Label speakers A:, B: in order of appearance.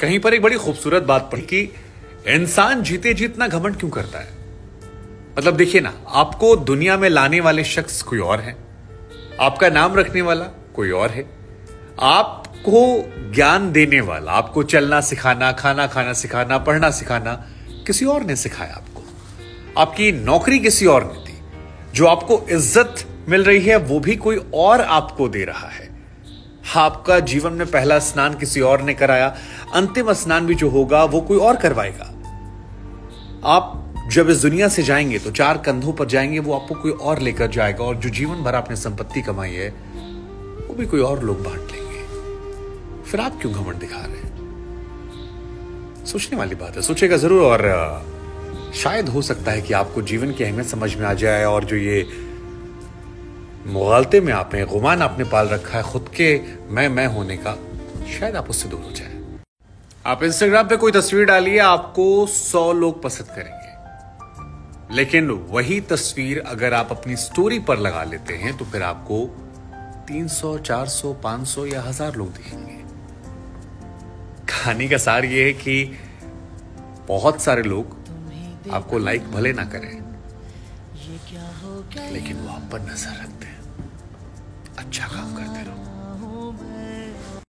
A: कहीं पर एक बड़ी खूबसूरत बात पढ़ी कि इंसान जीते जीतना घमंड क्यों करता है? मतलब देखिए ना, आपको दुनिया में लाने वाले शख्स कोई और है। आपका नाम रखने वाला कोई और है। आपको ज्ञान देने वाला, आपको चलना सिखाना, खाना खाना सिखाना, पढ़ना सिखाना, किसी और ने सिखाया आपको। आपकी नौकरी किसी और ने दी। जो आपको इज़्ज़त मिल रही है, वो भी कोई और आपको दे रहा है। आपका जीवन में पहला स्नान किसी और ने कराया, अंतिम स्नान भी जो होगा, वो कोई और करवाएगा। आप जब इस दुनिया से जाएँगे तो चार कंधों पर जाएँगे, वो आपको कोई और लेकर जाएगा, और जो जीवन भर आपने संपत्ति कमाई है, वो भी कोई और लोग बांट लेंगे। फिर आप क्यों घमंड दिखा रहे हैं? सोचने वाली बात है। सोचेगा ज़रूर, और शायद हो सकता है कि आपको जीवन की अहमियत समझ में आ जाए, और जो ये मुगालते में आप हैं गुमान आपने पाल रखा है खुद के मैं मैं होने का शायद आप उससे दूर हो जाए। आप इंस्टाग्राम पे कोई तस्वीर डालिए आपको सौ लोग पसंद करेंगे। लेकिन वही तस्वीर अगर आप अपनी स्टोरी पर लगा लेते हैं तो फिर आपको 300, 400, 500 या हज़ार लोग दिखेंगे। कहानी का सार ये है कि बहुत सारे लोग आपको लाइक भले ना करें लेकिन वो आप पर नज़र रखते अच्छा काम करते रहो।